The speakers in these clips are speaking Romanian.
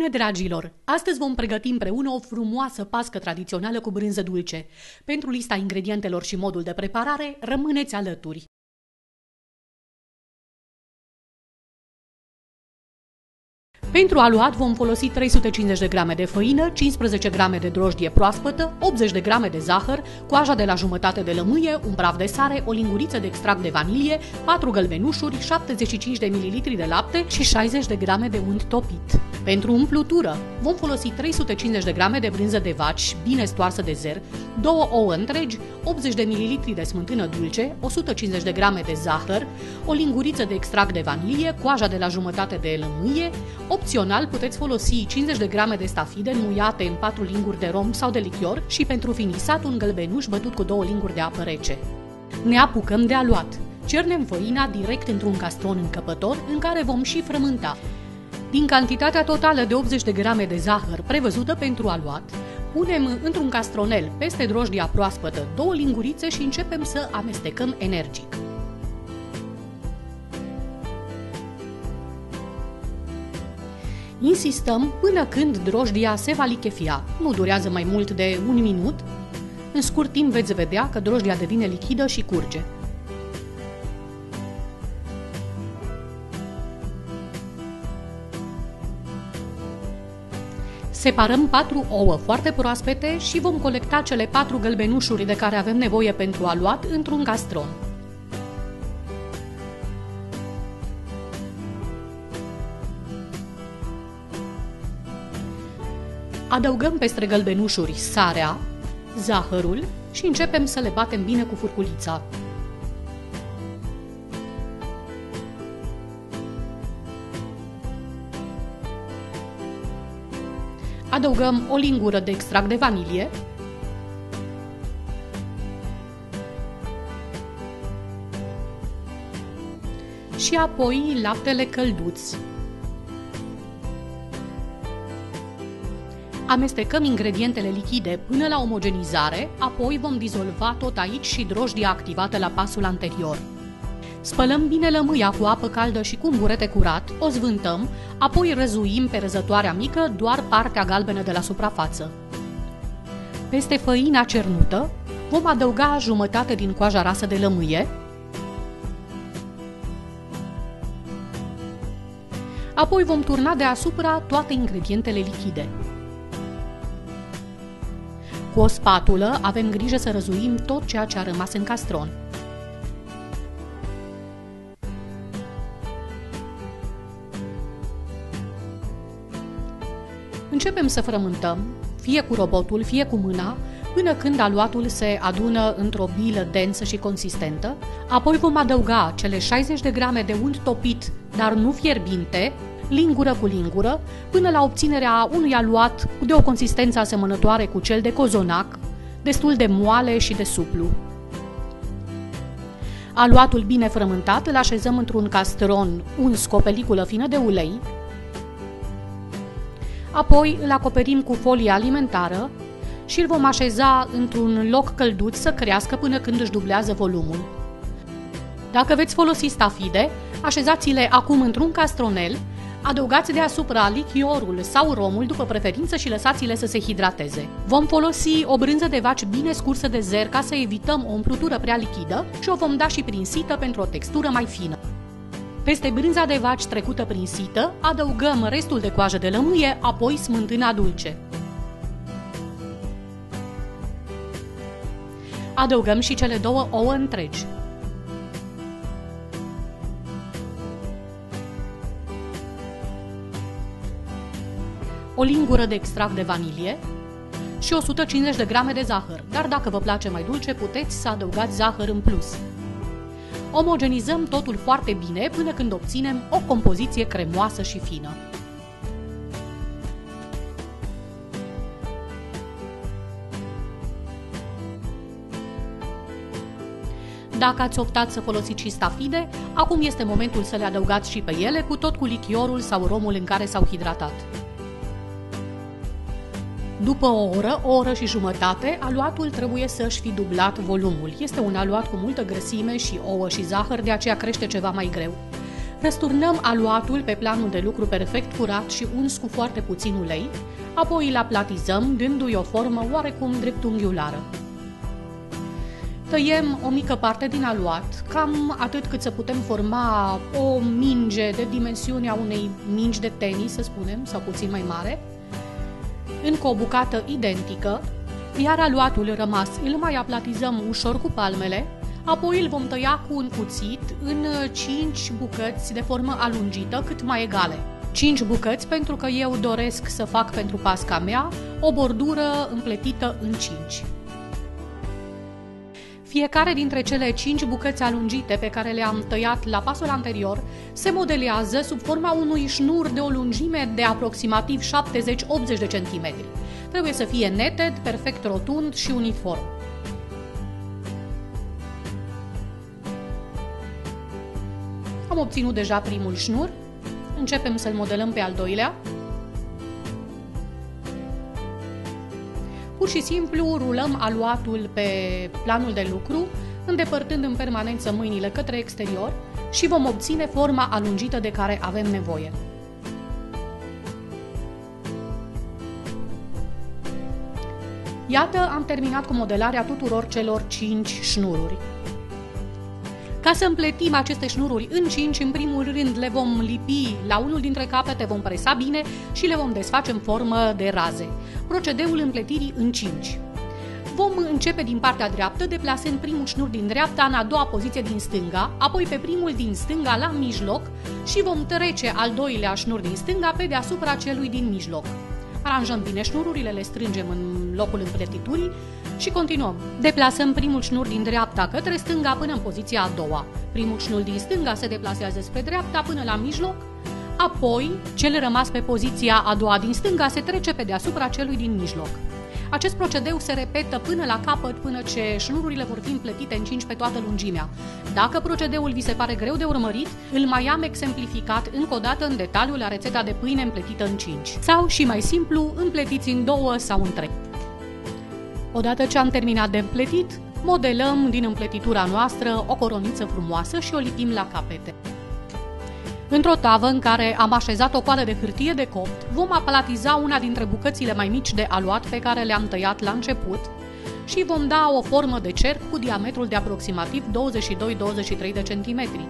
Bună, dragilor! Astăzi vom pregăti împreună o frumoasă pască tradițională cu brânză dulce. Pentru lista ingredientelor și modul de preparare, rămâneți alături. Pentru aluat vom folosi 350 de grame de făină, 15 grame de drojdie proaspătă, 80 de grame de zahăr, coaja de la jumătate de lămâie, un praf de sare, o linguriță de extract de vanilie, 4 gălbenușuri, 75 de ml de lapte și 60 de grame de unt topit. Pentru umplutură vom folosi 350 de grame de brânză de vaci bine stoarsă de zer, 2 ouă întregi, 80 de ml de smântână dulce, 150 de grame de zahăr, o linguriță de extract de vanilie, coaja de la jumătate de lămâie, Opțional puteți folosi 50 de grame de stafide înmuiate în 4 linguri de rom sau de lichior și pentru finisat un gălbenuș bătut cu 2 linguri de apă rece. Ne apucăm de aluat. Cernem făina direct într-un castron încăpător în care vom și frământa. Din cantitatea totală de 80 de grame de zahăr prevăzută pentru aluat, punem într-un castronel peste drojdia proaspătă două lingurițe și începem să amestecăm energic. Insistăm până când drojdia se va lichefia. Nu durează mai mult de un minut. În scurt timp veți vedea că drojdia devine lichidă și curge. Separăm 4 ouă foarte proaspete și vom colecta cele 4 gălbenușuri de care avem nevoie pentru aluat într-un castron. Adăugăm peste gălbenușuri sarea, zahărul și începem să le batem bine cu furculița. Adăugăm o lingură de extract de vanilie, și apoi laptele călduț. Amestecăm ingredientele lichide până la omogenizare, apoi vom dizolva tot aici și drojdia activată la pasul anterior. Spălăm bine lămâia cu apă caldă și cu un burete curat, o zvântăm, apoi răzuim pe răzătoarea mică doar partea galbenă de la suprafață. Peste făina cernută vom adăuga jumătate din coaja rasă de lămâie, apoi vom turna deasupra toate ingredientele lichide. Cu o spatulă avem grijă să răzuim tot ceea ce a rămas în castron. Începem să frământăm, fie cu robotul, fie cu mâna, până când aluatul se adună într-o bilă densă și consistentă, apoi vom adăuga cele 60 de grame de unt topit, dar nu fierbinte, lingură cu lingură, până la obținerea unui aluat de o consistență asemănătoare cu cel de cozonac, destul de moale și de suplu. Aluatul bine frământat îl așezăm într-un castron uns cu o peliculă fină de ulei, apoi îl acoperim cu folie alimentară și îl vom așeza într-un loc călduț să crească până când își dublează volumul. Dacă veți folosi stafide, așezați-le acum într-un castronel Adăugați deasupra lichiorul sau romul după preferință și lăsați-le să se hidrateze. Vom folosi o brânză de vaci bine scursă de zer ca să evităm o umplutură prea lichidă și o vom da și prin sită pentru o textură mai fină. Peste brânza de vaci trecută prin sită, adăugăm restul de coajă de lămâie, apoi smântâna dulce. Adăugăm și cele două ouă întregi. O lingură de extract de vanilie și 150 de grame de zahăr, dar dacă vă place mai dulce, puteți să adăugați zahăr în plus. Omogenizăm totul foarte bine până când obținem o compoziție cremoasă și fină. Dacă ați optat să folosiți și stafide, acum este momentul să le adăugați și pe ele, cu tot cu lichiorul sau romul în care s-au hidratat. După o oră, o oră și jumătate, aluatul trebuie să-și fi dublat volumul. Este un aluat cu multă grăsime și ouă și zahăr, de aceea crește ceva mai greu. Răsturnăm aluatul pe planul de lucru perfect curat și uns cu foarte puțin ulei, apoi îl aplatizăm, dându-i o formă oarecum dreptunghiulară. Tăiem o mică parte din aluat, cam atât cât să putem forma o minge de dimensiunea unei mingi de tenis, să spunem, sau puțin mai mare, încă o bucată identică, iar aluatul rămas îl mai aplatizăm ușor cu palmele, apoi îl vom tăia cu un cuțit în 5 bucăți de formă alungită cât mai egale. 5 bucăți pentru că eu doresc să fac pentru pasca mea o bordură împletită în 5. Fiecare dintre cele 5 bucăți alungite pe care le-am tăiat la pasul anterior se modelează sub forma unui șnur de o lungime de aproximativ 70-80 de centimetri. Trebuie să fie neted, perfect rotund și uniform. Am obținut deja primul șnur, începem să-l modelăm pe al doilea. Pur și simplu rulăm aluatul pe planul de lucru, îndepărtând în permanență mâinile către exterior și vom obține forma alungită de care avem nevoie. Iată, am terminat cu modelarea tuturor celor 5 șnururi. Ca să împletim aceste șnururi în 5, în primul rând le vom lipi la unul dintre capete, vom presa bine și le vom desface în formă de raze. Procedeul împletirii în 5. Vom începe din partea dreaptă, deplasând primul șnur din dreapta în a doua poziție din stânga, apoi pe primul din stânga la mijloc și vom trece al doilea șnur din stânga pe deasupra celui din mijloc. Aranjăm bine șnururile, le strângem în locul împletiturii și continuăm. Deplasăm primul șnur din dreapta către stânga până în poziția a doua. Primul șnur din stânga se deplasează spre dreapta până la mijloc, apoi cel rămas pe poziția a doua din stânga se trece pe deasupra celui din mijloc. Acest procedeu se repetă până la capăt, până ce șnururile vor fi împletite în 5 pe toată lungimea. Dacă procedeul vi se pare greu de urmărit, îl mai am exemplificat încă o dată în detaliu la rețeta de pâine împletită în 5. Sau, și mai simplu, împletiți în 2 sau în 3. Odată ce am terminat de împletit, modelăm din împletitura noastră o coroniță frumoasă și o lipim la capete. Într-o tavă în care am așezat o coadă de hârtie de copt, vom apalatiza una dintre bucățile mai mici de aluat pe care le-am tăiat la început și vom da o formă de cerc cu diametrul de aproximativ 22-23 de centimetri.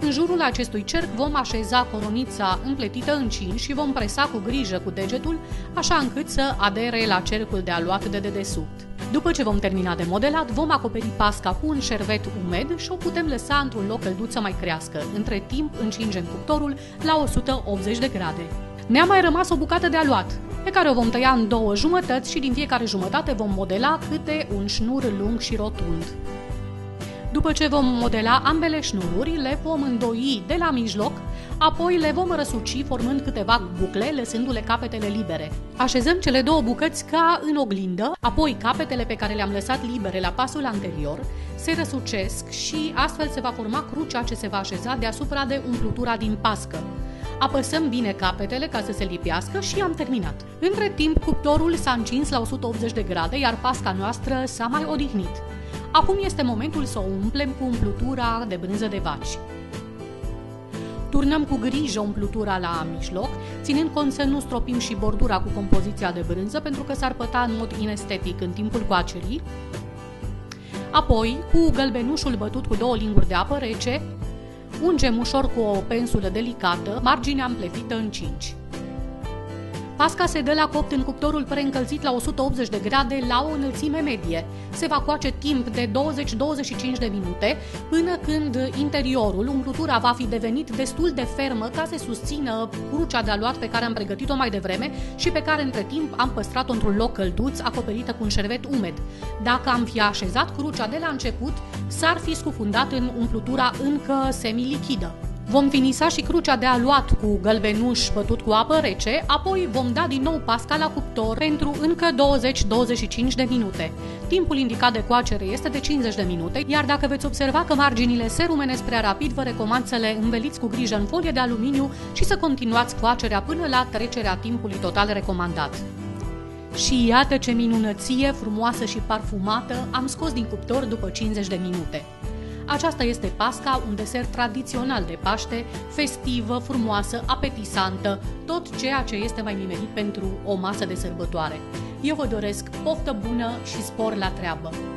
În jurul acestui cerc vom așeza coronița împletită în cinci și vom presa cu grijă cu degetul, așa încât să adere la cercul de aluat de dedesubt. După ce vom termina de modelat, vom acoperi pasca cu un șervet umed și o putem lăsa într-un loc călduț să mai crească. Între timp încingem cuptorul la 180 de grade. Ne-a mai rămas o bucată de aluat, pe care o vom tăia în două jumătăți și din fiecare jumătate vom modela câte un șnur lung și rotund. După ce vom modela ambele șnururi, le vom îndoi de la mijloc, apoi le vom răsuci formând câteva bucle, lăsându-le capetele libere. Așezăm cele două bucăți ca în oglindă, apoi capetele pe care le-am lăsat libere la pasul anterior se răsucesc și astfel se va forma crucea ce se va așeza deasupra de umplutura din pască. Apăsăm bine capetele ca să se lipească și am terminat. Între timp, cuptorul s-a încins la 180 de grade, iar pasca noastră s-a mai odihnit. Acum este momentul să o umplem cu umplutura de brânză de vaci. Turnăm cu grijă umplutura la mijloc, ținând cont să nu stropim și bordura cu compoziția de brânză, pentru că s-ar păta în mod inestetic în timpul coacerii. Apoi, cu gălbenușul bătut cu două linguri de apă rece, ungem ușor cu o pensulă delicată marginea împletită în cinci. Pasca se dă la copt în cuptorul preîncălzit la 180 de grade la o înălțime medie. Se va coace timp de 20-25 de minute până când interiorul, umplutura va fi devenit destul de fermă ca să susțină crucea de aluat pe care am pregătit-o mai devreme și pe care între timp am păstrat-o într-un loc călduț acoperită cu un șervet umed. Dacă am fi așezat crucea de la început, s-ar fi scufundat în umplutura încă semilichidă. Vom finisa și crucea de aluat cu gălbenuș bătut cu apă rece, apoi vom da din nou pasca la cuptor pentru încă 20-25 de minute. Timpul indicat de coacere este de 50 de minute, iar dacă veți observa că marginile se rumenesc prea rapid, vă recomand să le înveliți cu grijă în folie de aluminiu și să continuați coacerea până la trecerea timpului total recomandat. Și iată ce minunăție frumoasă și parfumată am scos din cuptor după 50 de minute. Aceasta este pasca, un desert tradițional de Paște, festivă, frumoasă, apetisantă, tot ceea ce este mai nimerit pentru o masă de sărbătoare. Eu vă doresc poftă bună și spor la treabă!